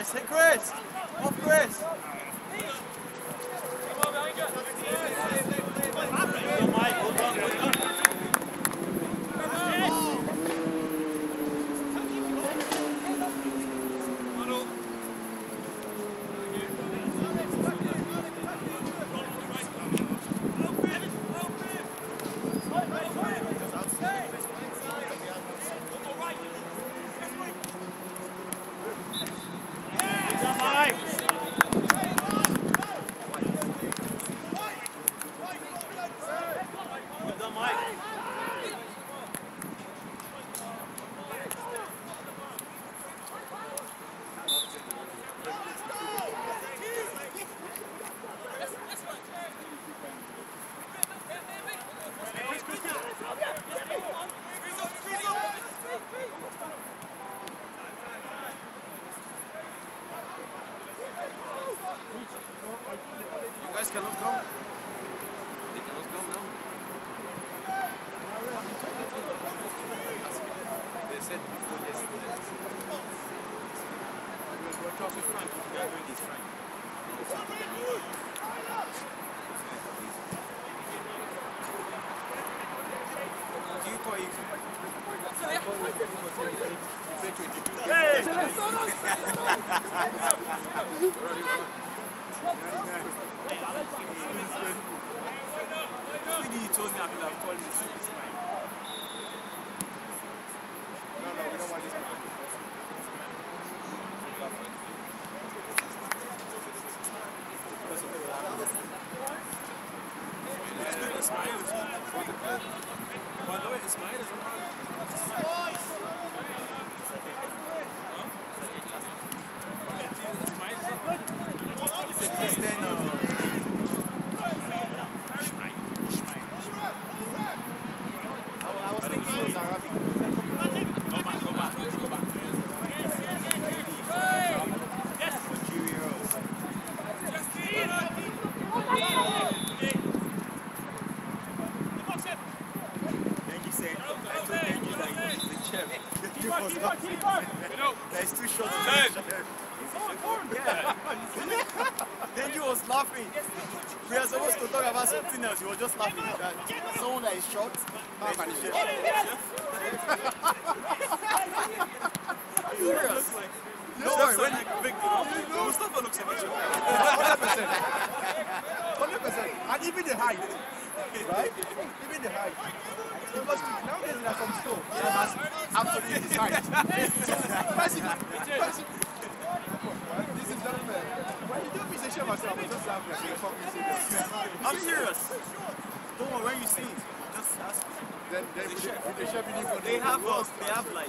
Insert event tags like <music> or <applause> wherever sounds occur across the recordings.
Chris, hit Chris! Off Chris! Vielen Dank. They have us, they have like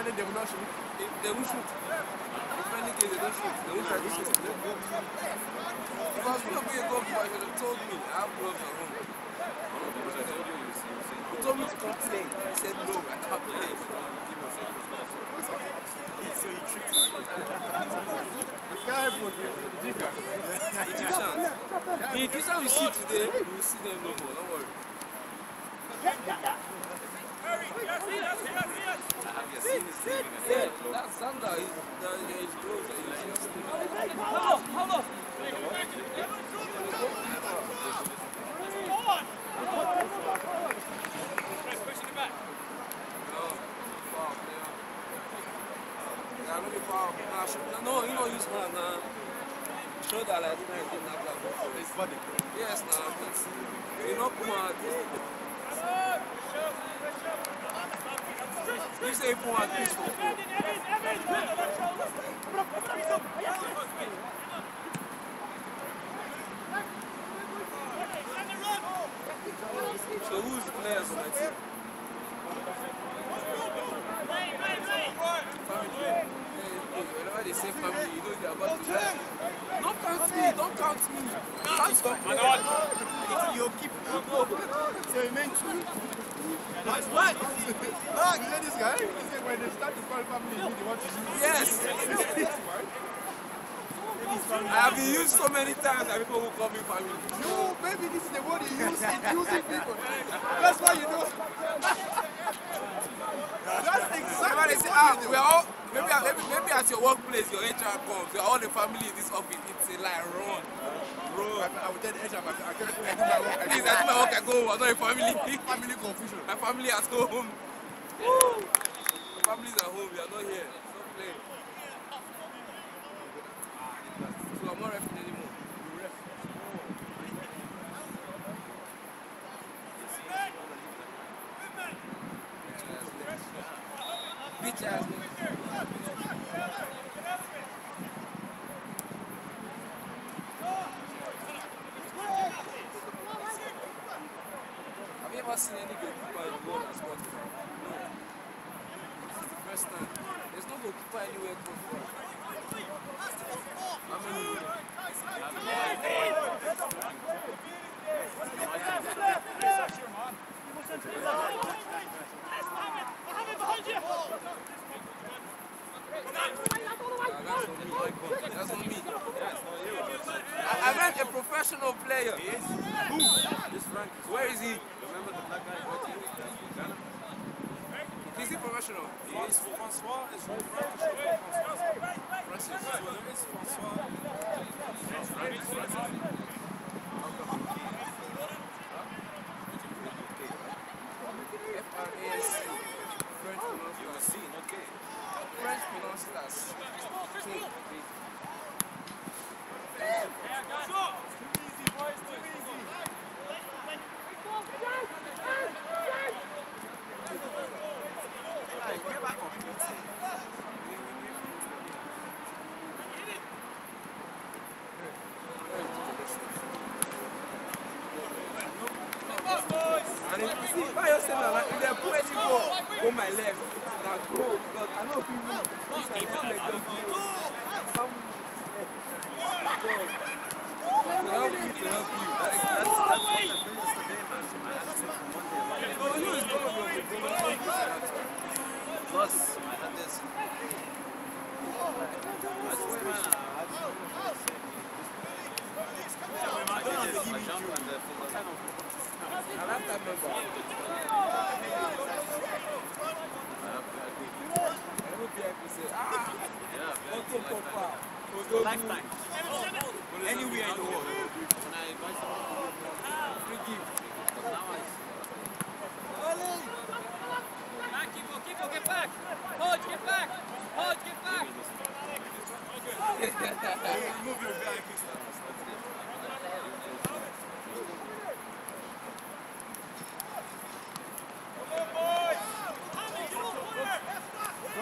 Defending, they will not shoot. If they will shoot. Any case they don't shoot, they will try to shoot. I was going to be a goalkeeper, have told me I have gloves at home. You told me to come play. I said no, I can't play. So he tricked me. The guy was different. Egyptians. The Egyptians we see today, we will see them no more. Don't worry. His thing? Yeah, that's Zander. He's, the, his gloves are useless. No, foul, yeah. Yeah, no foul. Should, no, you don't use hand, nah. Shoulder like that. His. Yes, nah, you know, come on. Say put on this for So who's the players on that team? Family. Hey, hey, whenever they say family, you know they're about to die. Don't count me, don't count me. Count stop. You'll keep So he meant to. That's what? Ah, you know this guy? He said when they start to call family, they want to use Yes. <laughs> I have been used so many times that people will call me family. No, maybe this is the word you use in using people. That's why you know. That's exactly say, ah, we're all, maybe, maybe, maybe at your workplace, your HR comes, you're all the family in this office. It's a lie, run. I, I will tell the HR, but I can't do my work. Please, I do my work, I go home. I'm not a family. family confusion. My family has go home. My family's at home, we are not here. Stop playing. Lifetime. Anywhere in the world. When I invite someone, Free gift. now I Back, Kipo, Kipo, get back! Hodge, get back! Hodge, get back! move your VIP status. That's it.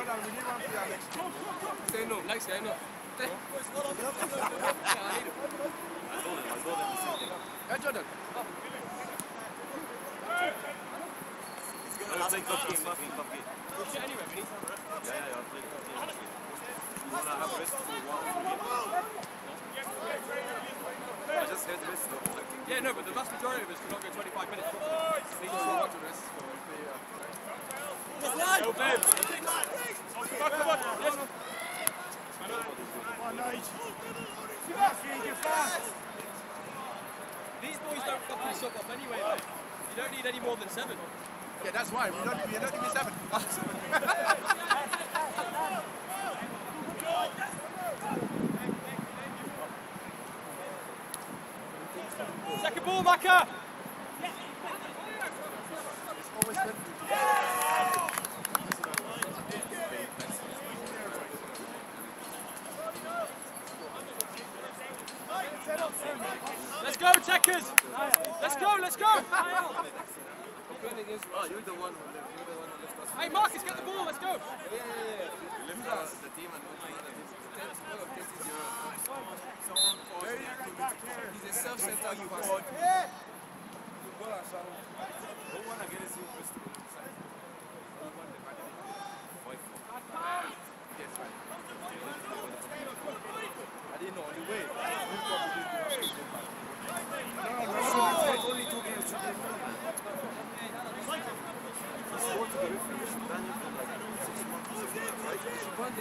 that next year. Say no, next guy, no. I told him, I told him the same thing. Yeah, Jordan. Yeah, yeah, yeah, game. You wanna have rest for? I just had rest though. Like, Yeah, no, but the vast majority of us cannot go 25 minutes properly. Want to rest for if they, uh, These boys don't fucking suck off anyway, mate. You don't need any more than seven. Yeah, that's why. We're not, we're not even seven. <laughs> Second ball, Maka! Let's go, Tekkers! Let's go, let's go! Against oh, you're the one who left, you're the one who left us. Hey, Marcus, get the ball, let's go! Yeah, yeah, yeah. You left uh, the team and went to the Tenth this is your He's a self-centered person. Who won against you first? Who won the match? Five four. Yes, right. I didn't know. On the way, we probably did Only two games. Two games. He scored to the referee. He should ban him for like six months. Six months,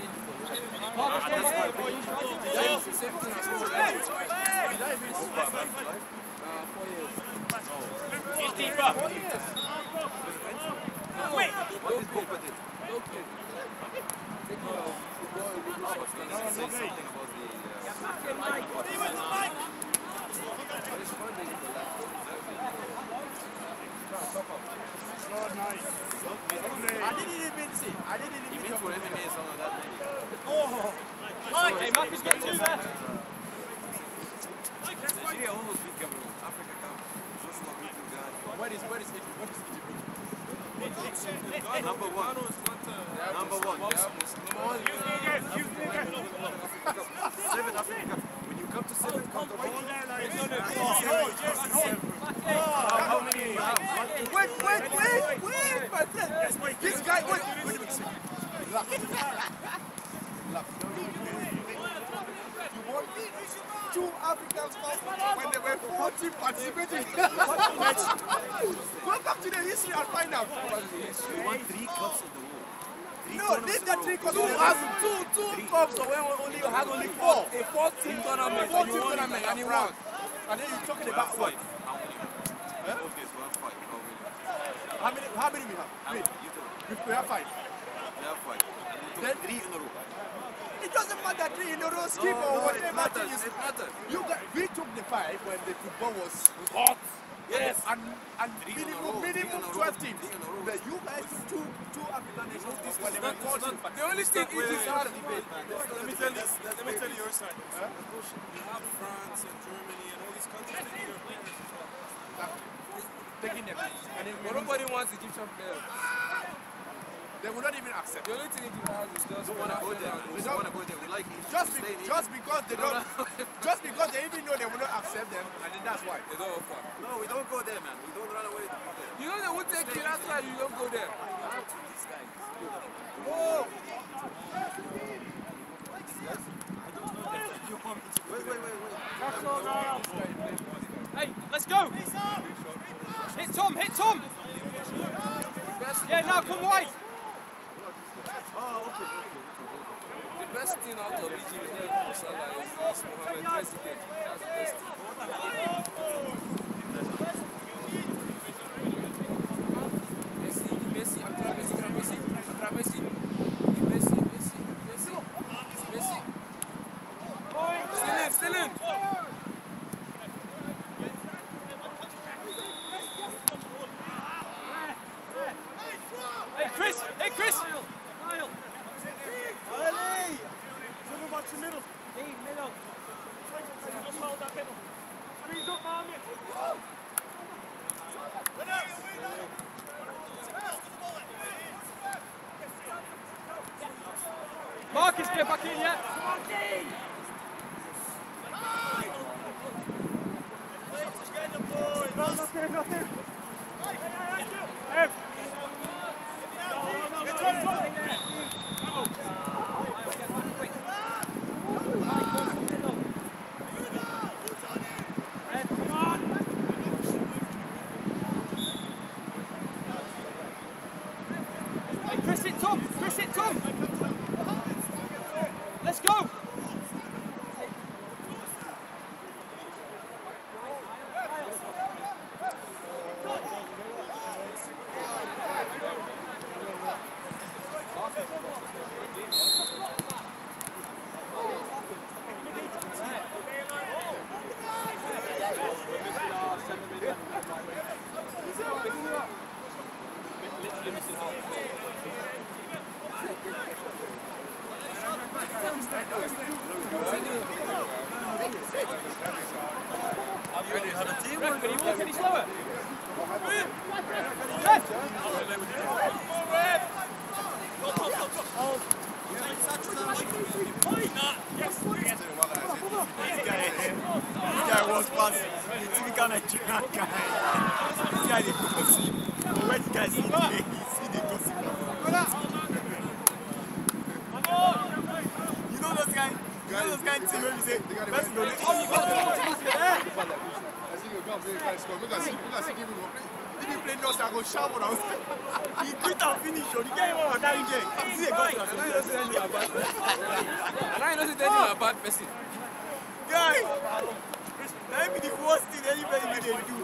right? Marcus, get the ball! Yeah, it's the same thing as Owen. Did I even Go back, man, for life. Uh, four years. What did Pogba did? Okay. Take care of football, you do I was gonna say something about the. Uh, But it's fun that you do that. I didn't even see. I didn't he even went for MMA and something like that. Hey, Marcus, get two there! Nigeria almost beat Cameroon. Africa Cup. Joshua beat Uganda. Where is where is Egypt? Where is Egypt? Number one. Number one. Seven Cup. When you come to seven, come to one. How many Wait, wait, wait, wait. This guy, wait, wait a. Relax. Relax. You want Africans first when there were 40 participating. Back to the history and find out. You won three cups in the world. Three No, this the three cups. Has two, two cups. So when we only you had only four. A 14 tournament, Four team tournament and you won. And then you're talking about what? five. How many? We. How many? How many? How many we have? Three. You tell me. We, we have five. We have five. We Then- three in a row. It doesn't matter three in a row, skip No, or no, it whatever matters. thing is. It matters. You guys, we took the five when the football was hot. Yes. And and Three in a minimum minimum in a row, twelve teams. three in a row. But you guys took two two African nations they were not- not- The only thing is this hard debate. Let me tell you, let me tell you your side. You have France and Germany and all these countries taking their players. Taking them. And nobody wants Egyptian players. They will not even accept. The only thing Egypt has is just don't want to go there. We don't want to go there. We like it. Just, be, just because they don't, <laughs> just because they even know they will not accept them, and then that's why. They don't offer. No, we don't go there, man. We don't run away from there. You know they won't take you, that's why you don't go there. This guy. Oh, Wait, wait, wait, wait. Hey, let's go! Hit Tom, hit Tom! Yeah, now come wide! The best thing out of Egypt Marcus, get back in, yeah. Hey, Was fast. The typical Nigerian guy. This guy dey gossip. When the guy see the way he see the gossip. You know those kind, you know those kind thing when you say, person go oh you got I see you come play guys score. Look at see, look at see give me one. If you play nurse, I go shout when I was. He quit and finish. oh, The guy want to carry there. You see the gossip. And I know say anything about And I know say anything about person. Guy, that be the worst thing anybody will dey do.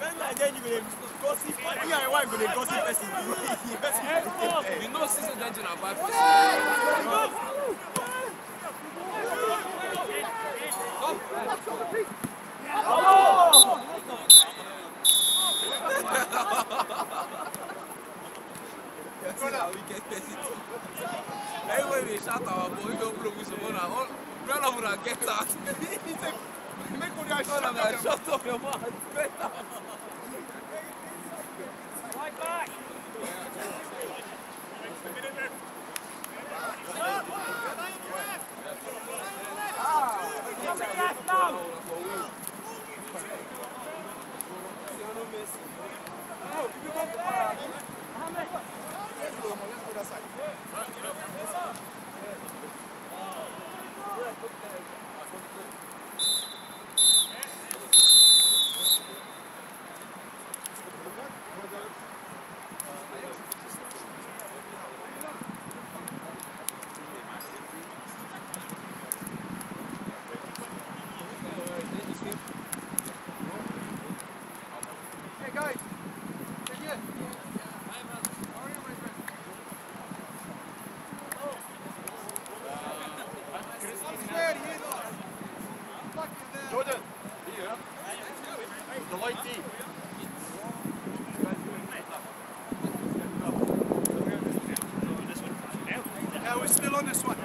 When like then you go dey gossip, you and your wife go dey gossip person. You person go dey there. You know say say anything about person. That's how we get person. Everybody dey shout our boy, we don't blow with someone. All none of them get out. He say, Make one guy None shut of up. them shut up your mouth. Better. Hey guys. Hey, yeah. Jordan, here. The white team. Yeah, we're still on this one.